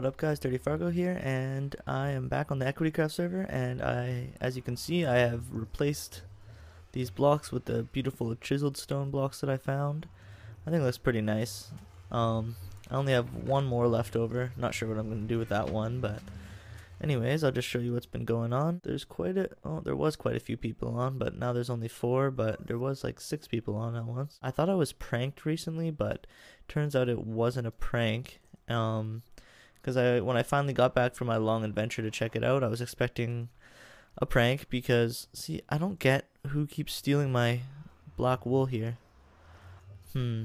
What up guys, Dirty Fargo here, and I am back on the Equity Craft server, and I, as you can see, I have replaced these blocks with the beautiful chiseled stone blocks that I found. I think looks pretty nice. Um, I only have one more left over, not sure what I'm going to do with that one, but anyways, I'll just show you what's been going on. There's quite a, oh, there was quite a few people on, but now there's only four, but there was like six people on at once. I thought I was pranked recently, but turns out it wasn't a prank. Um, because I when I finally got back from my long adventure to check it out, I was expecting a prank because see, I don't get who keeps stealing my black wool here. Hmm.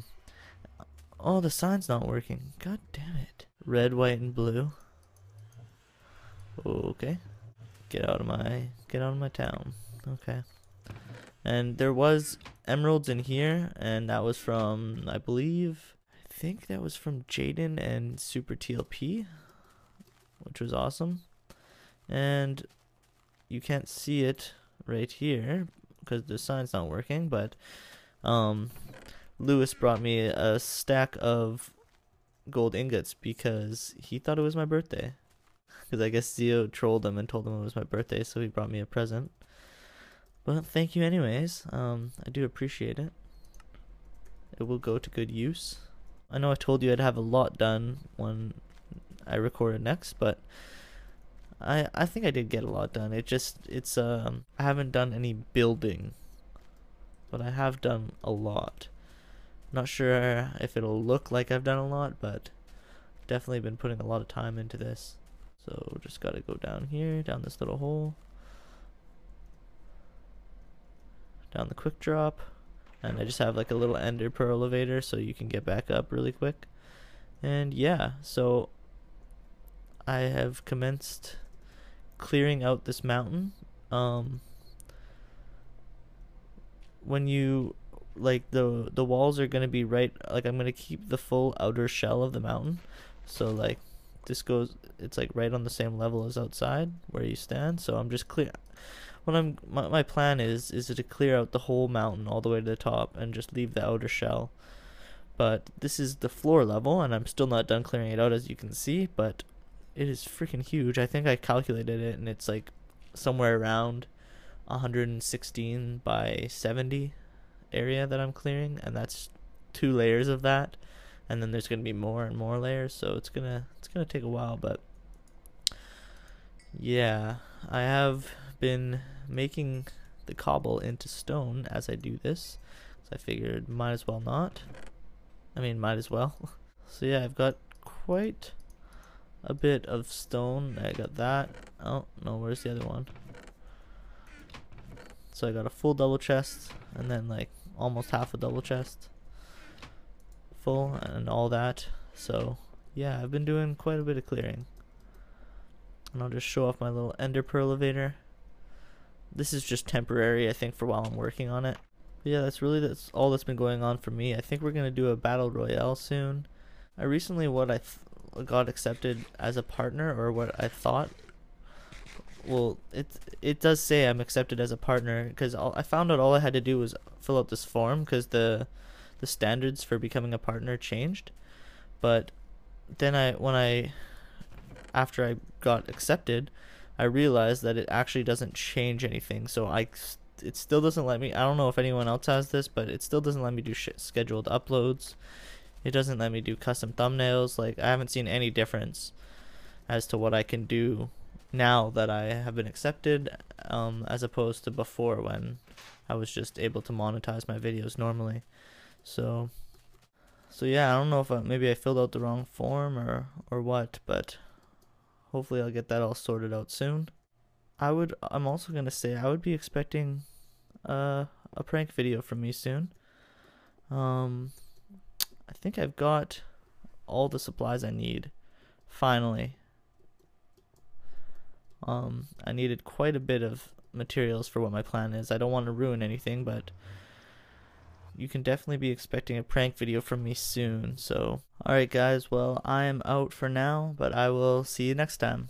Oh, the sign's not working. God damn it. Red, white, and blue. Okay. Get out of my get out of my town. Okay. And there was emeralds in here, and that was from I believe think that was from Jaden and Super TLP, which was awesome. And you can't see it right here because the sign's not working, but um, Lewis brought me a stack of gold ingots because he thought it was my birthday. Because I guess Zio trolled him and told him it was my birthday, so he brought me a present. But thank you anyways. Um, I do appreciate it. It will go to good use. I know I told you I'd have a lot done when I recorded next, but I I think I did get a lot done. It just it's um I haven't done any building, but I have done a lot. Not sure if it'll look like I've done a lot, but definitely been putting a lot of time into this. So just gotta go down here, down this little hole, down the quick drop and I just have like a little ender pearl elevator so you can get back up really quick. And yeah, so I have commenced clearing out this mountain. Um, when you like the the walls are gonna be right like I'm gonna keep the full outer shell of the mountain. So like this goes it's like right on the same level as outside where you stand. So I'm just clear what I'm my, my plan is is to clear out the whole mountain all the way to the top and just leave the outer shell. But this is the floor level and I'm still not done clearing it out as you can see, but it is freaking huge. I think I calculated it and it's like somewhere around 116 by 70 area that I'm clearing and that's two layers of that and then there's going to be more and more layers so it's to it's going to take a while but yeah, I have been making the cobble into stone as I do this. So I figured might as well not. I mean, might as well. so yeah, I've got quite a bit of stone. I got that. Oh, no, where's the other one? So I got a full double chest and then like almost half a double chest full and all that. So yeah, I've been doing quite a bit of clearing. And I'll just show off my little ender pearl elevator. This is just temporary, I think, for while I'm working on it. But yeah, that's really that's all that's been going on for me. I think we're gonna do a battle royale soon. I recently what I got accepted as a partner, or what I thought. Well, it it does say I'm accepted as a partner because I found out all I had to do was fill out this form because the the standards for becoming a partner changed. But then I when I after I got accepted, I realized that it actually doesn't change anything. So I, it still doesn't let me. I don't know if anyone else has this, but it still doesn't let me do scheduled uploads. It doesn't let me do custom thumbnails. Like I haven't seen any difference as to what I can do now that I have been accepted, um, as opposed to before when I was just able to monetize my videos normally. So, so yeah, I don't know if I, maybe I filled out the wrong form or or what, but Hopefully I'll get that all sorted out soon. I would I'm also going to say I would be expecting uh, a prank video from me soon. Um I think I've got all the supplies I need finally. Um I needed quite a bit of materials for what my plan is. I don't want to ruin anything, but you can definitely be expecting a prank video from me soon. So, alright guys, well, I am out for now, but I will see you next time.